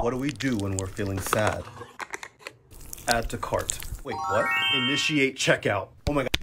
What do we do when we're feeling sad? Add to cart. Wait, what? Initiate checkout. Oh my god.